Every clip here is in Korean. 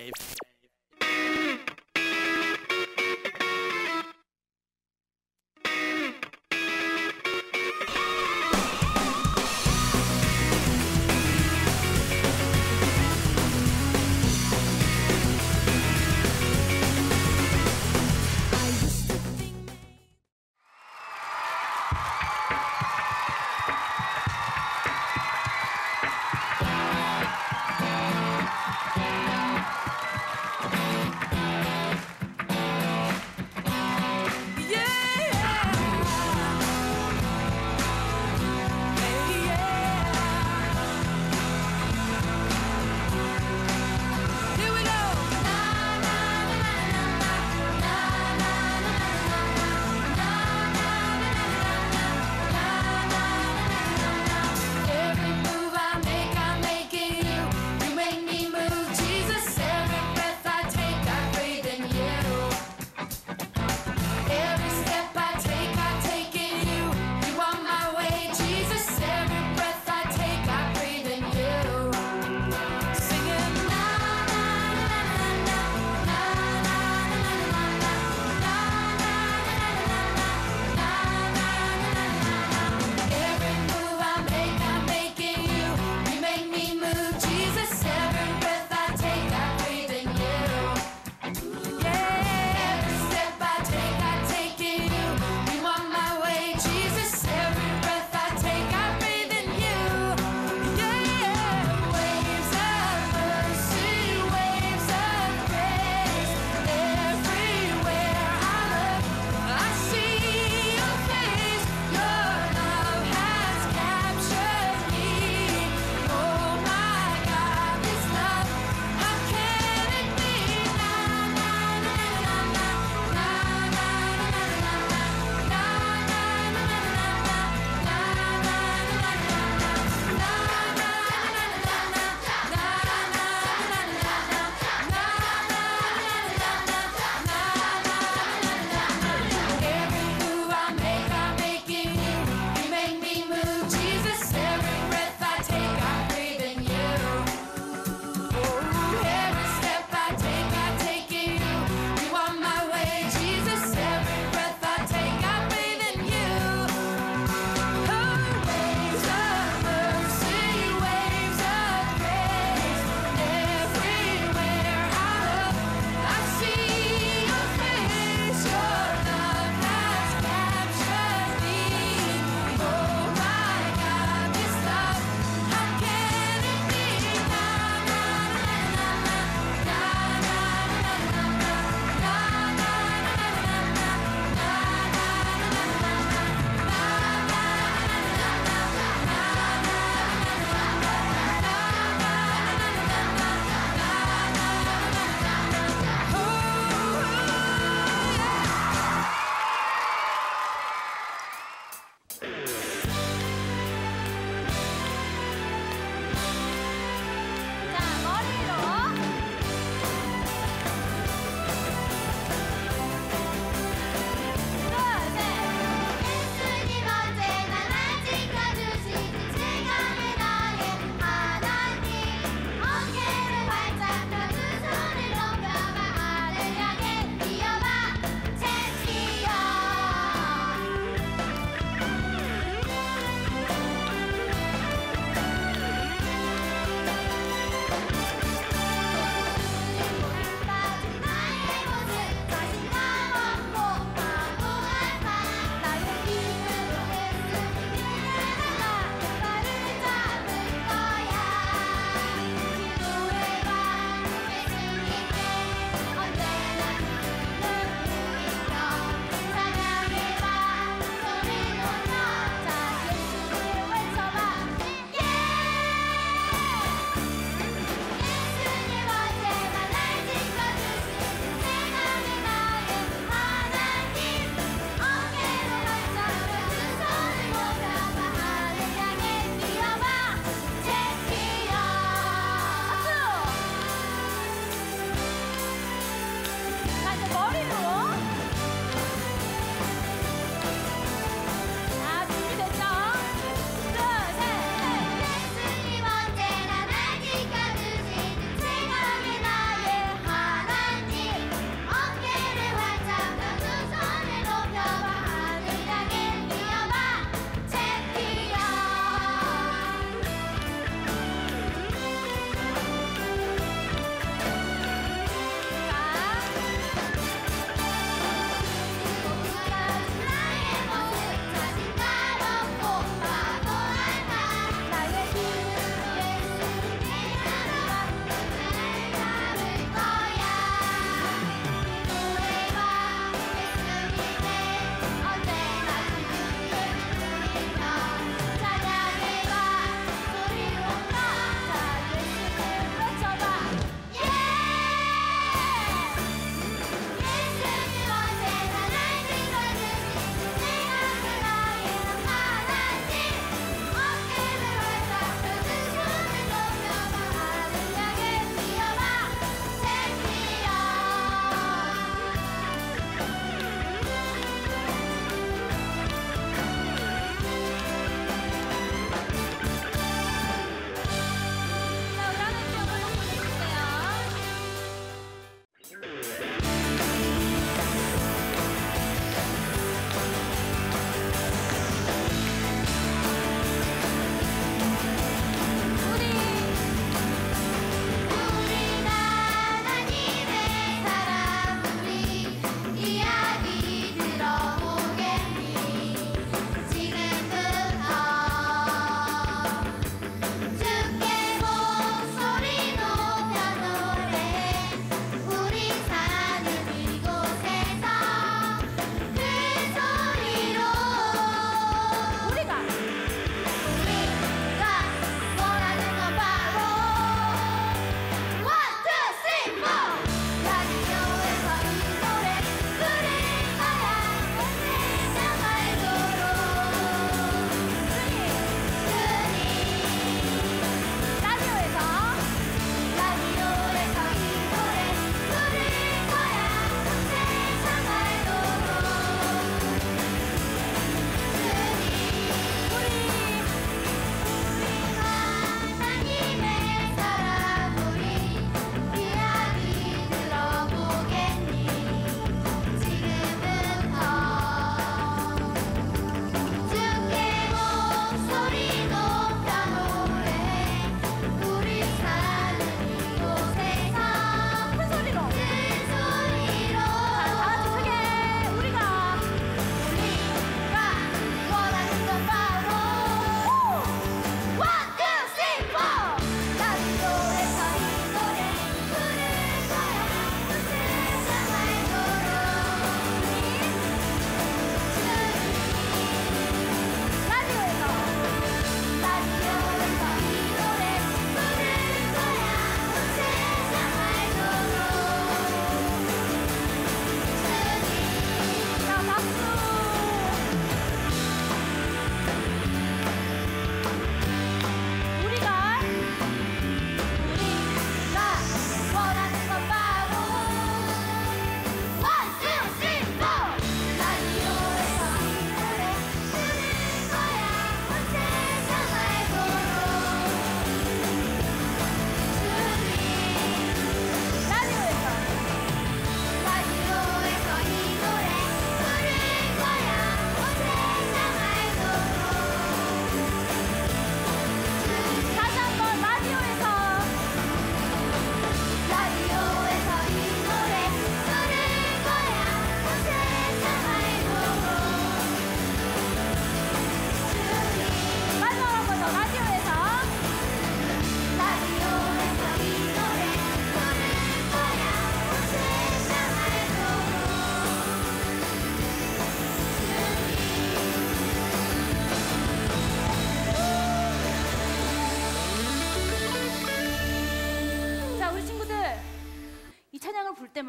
life.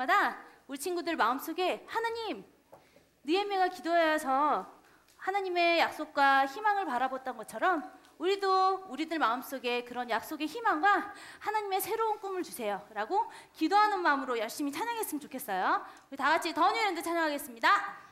때마다 우리 친구들 마음속에 하나님 느헤미야가 기도하여서 하나님의 약속과 희망을 바라봤던 것처럼 우리도 우리들 마음속에 그런 약속의 희망과 하나님의 새로운 꿈을 주세요 라고 기도하는 마음으로 열심히 찬양했으면 좋겠어요. 우리 다 같이 The New Land 찬양하겠습니다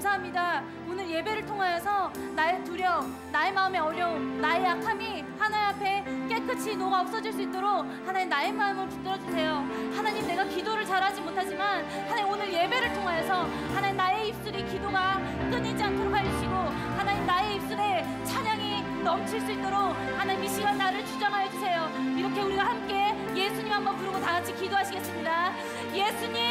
감사합니다. 오늘 예배를 통하여서 나의 두려움, 나의 마음의 어려움, 나의 약함이 하나님 앞에 깨끗이 녹아 없어질 수 있도록 하나님 나의 마음을 붙들어 주세요. 하나님 내가 기도를 잘하지 못하지만 하나님 오늘 예배를 통하여서 하나님 나의 입술이 기도가 끊이지 않도록 하시고 하나님 나의 입술에 찬양이 넘칠 수 있도록 하나님 이 시간 나를 주장하여 주세요. 이렇게 우리가 함께 예수님 한번 부르고 다 같이 기도하시겠습니다. 예수님